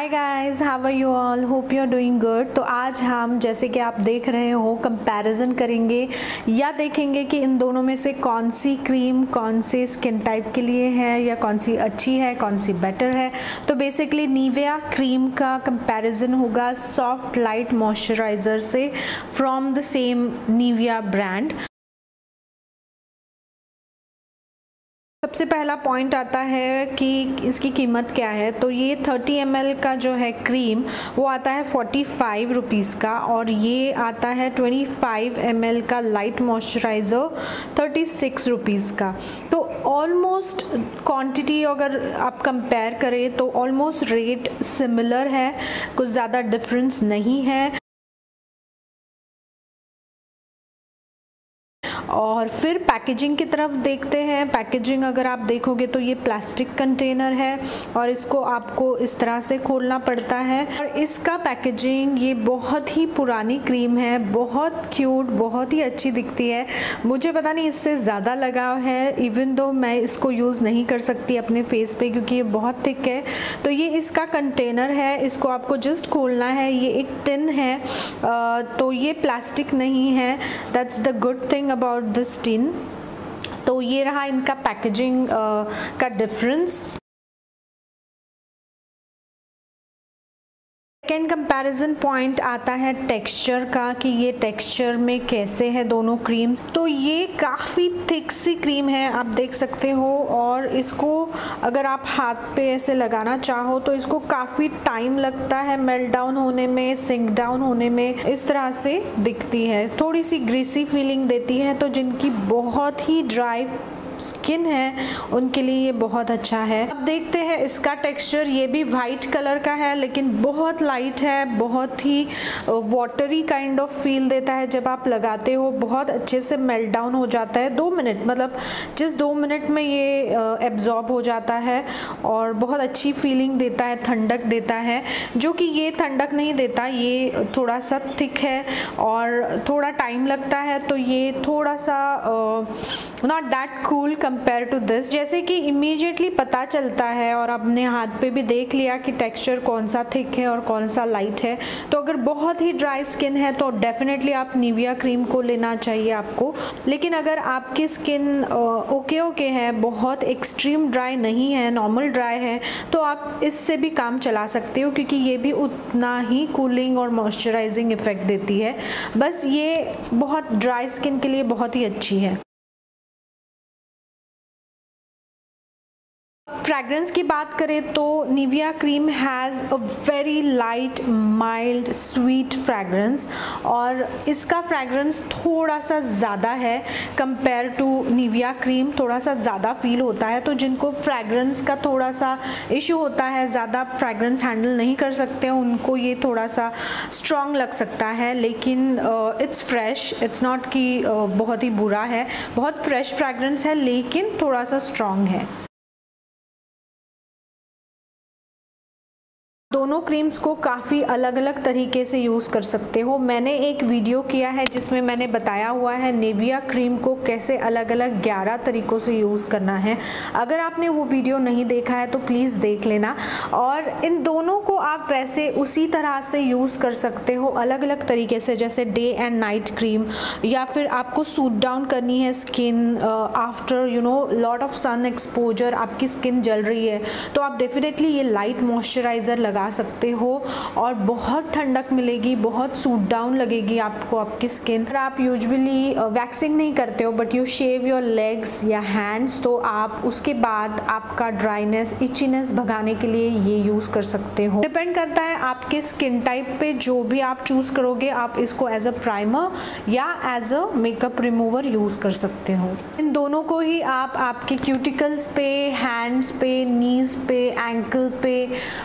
Hi guys how are you all hope you are doing good तो आज हम, जैसे कि आप देख रहे हो कंपैरिजन करेंगे या देखेंगे कि इन दोनों में से कौन सी क्रीम कौन से स्किन टाइप के लिए है या कौन सी अच्छी है, कौन सी बेटर है। तो बेसिकली नीविया क्रीम का कंपैरिजन होगा सॉफ्ट लाइट मॉइस्चराइज़र से from the same Nivea brand सबसे पहला पॉइंट आता है कि इसकी कीमत क्या है? तो ये 30 एम का जो है क्रीम वो आता है फोर्टी फाइव रुपीज़ का और ये आता है 25 एम का light moisturiser thirty six rupees का। तो ऑलमोस्ट क्वांटिटी अगर आप कंपेयर करें तो ऑलमोस्ट रेट सिमिलर है, कुछ ज़्यादा डिफरेंस नहीं है। और फिर पैकेजिंग की तरफ़ देखते हैं। पैकेजिंग अगर आप देखोगे तो ये प्लास्टिक कंटेनर है और इसको आपको इस तरह से खोलना पड़ता है। और इसका पैकेजिंग ये बहुत ही पुरानी क्रीम है, बहुत क्यूट बहुत ही अच्छी दिखती है। मुझे पता नहीं इससे ज़्यादा लगाव है इवन दो मैं इसको यूज़ नहीं कर सकती अपने फेस पे क्योंकि ये बहुत थिक है। तो ये इसका कंटेनर है, इसको आपको जस्ट खोलना है। ये एक टिन है तो ये प्लास्टिक नहीं है। That's the good thing about about this tin तो ये रहा इनका पैकेजिंग का डिफरेंस सेकेंड कंपैरिजन पॉइंट आता है टेक्सचर का, कि ये टेक्सचर में कैसे है दोनों क्रीम्स तो ये काफ़ी थिक सी क्रीम है, आप देख सकते हो। और इसको अगर आप हाथ पे ऐसे लगाना चाहो तो इसको काफ़ी टाइम लगता है मेल्ट डाउन होने में, सिंक डाउन होने में इस तरह से दिखती है। थोड़ी सी ग्रीसी फीलिंग देती है तो जिनकी बहुत ही ड्राई स्किन है, उनके लिए ये बहुत अच्छा है। अब देखते हैं इसका टेक्सचर ये भी वाइट कलर का है, लेकिन बहुत लाइट है, बहुत ही वाटरी काइंड ऑफ़ फील देता है जब आप लगाते हो, बहुत अच्छे से मेल्ट डाउन हो जाता है, दो मिनट मतलब जिस दो मिनट में ये एब्जॉर्ब हो जाता है और बहुत अच्छी फीलिंग देता है, ठंडक देता है, जो कि ये ठंडक नहीं देता, ये थोड़ा सा थिक है और थोड़ा टाइम लगता है तो ये थोड़ा सा not that cool compare to this जैसे कि इमीडिएटली पता चलता है और अपने हाथ पे भी देख लिया कि टेक्सचर कौन सा थिक है और कौन सा लाइट है। तो अगर बहुत ही ड्राई स्किन है तो डेफिनेटली आप निविया क्रीम को लेना चाहिए आपको। लेकिन अगर आपकी स्किन ओके ओके है, बहुत एक्सट्रीम ड्राई नहीं है नॉर्मल ड्राई है तो आप इससे भी काम चला सकते हो क्योंकि ये भी उतना ही कूलिंग और मॉइस्चराइजिंग इफ़ेक्ट देती है। बस ये बहुत ड्राई स्किन के लिए बहुत ही अच्छी है। फ्रैग्रेंस की बात करें तो Nivea cream has a very light mild sweet fragrance और इसका फ्रैग्रेंस थोड़ा सा ज़्यादा है कंपेयर टू निविया क्रीम थोड़ा सा ज़्यादा फील होता है तो जिनको फ्रैग्रेंस का थोड़ा सा इशू होता है, ज़्यादा फ्रैग्रेंस हैंडल नहीं कर सकते, उनको ये थोड़ा सा स्ट्रॉन्ग लग सकता है लेकिन इट्स फ्रेश इट्स नॉट कि बहुत ही बुरा है, बहुत फ्रेश फ्रैग्रेंस है लेकिन थोड़ा सा स्ट्रॉन्ग है। दोनों क्रीम्स को काफ़ी अलग अलग तरीके से यूज़ कर सकते हो। मैंने एक वीडियो किया है जिसमें मैंने बताया हुआ है नेविया क्रीम को कैसे अलग अलग 11 तरीक़ों से यूज़ करना है। अगर आपने वो वीडियो नहीं देखा है तो प्लीज़ देख लेना। और इन दोनों को आप वैसे उसी तरह से यूज़ कर सकते हो अलग अलग तरीके से, जैसे डे एंड नाइट क्रीम या फिर आपको सूट डाउन करनी है skin after you know lot of sun exposure आपकी स्किन जल रही है तो आप डेफिनेटली ये लाइट मॉइस्चराइज़र लगा सकते हो और बहुत ठंडक मिलेगी, बहुत सूट डाउन लगेगी आपको आपकी स्किन अगर आप यूजली वैक्सिंग नहीं करते हो but you shave your legs या हैंड्स तो आप उसके बाद आपका ड्राइनेस इचीनेस भगाने के लिए ये यूज़ कर सकते हो. डिपेंड करता है आपके स्किन टाइप पे जो भी आप चूज़ करोगे, आप इसको एज अ प्राइमर या as a makeup remover use कर सकते हो. इन दोनों को ही आप आपके क्यूटिकल्स पे हैंड्स पे नीज पे एंकल पे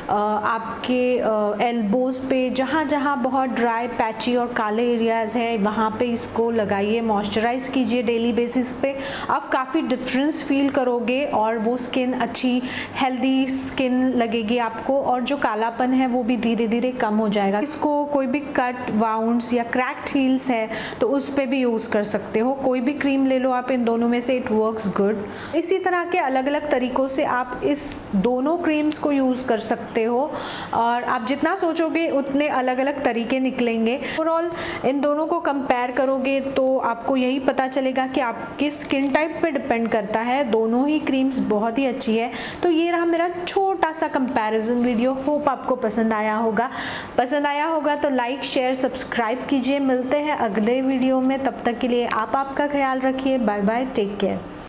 आप आपके एल्बोज़ पे जहाँ जहाँ बहुत ड्राई पैची और काले एरियाज़ हैं, वहाँ पे इसको लगाइए मॉइस्चराइज़ कीजिए डेली बेसिस पे। आप काफ़ी डिफरेंस फील करोगे और वो स्किन अच्छी हेल्दी स्किन लगेगी आपको और जो कालापन है वो भी धीरे धीरे कम हो जाएगा। इसको कोई भी कट वाउंड्स या क्रैक्ड हील्स है तो उस पर भी यूज़ कर सकते हो। कोई भी क्रीम ले लो आप, इन दोनों में से इट वर्क्स गुड इसी तरह के अलग अलग तरीक़ों से आप इस दोनों क्रीम्स को यूज़ कर सकते हो। और आप जितना सोचोगे, उतने अलग अलग तरीके निकलेंगे। ओवरऑल इन दोनों को कंपेयर करोगे तो आपको यही पता चलेगा कि आपके स्किन टाइप पे डिपेंड करता है। दोनों ही क्रीम्स बहुत ही अच्छी है। तो ये रहा मेरा छोटा सा कंपैरिजन वीडियो होप आपको पसंद आया होगा। पसंद आया होगा तो लाइक शेयर सब्सक्राइब कीजिए। मिलते हैं अगले वीडियो में। तब तक के लिए आप आपका ख्याल रखिए। Bye bye take care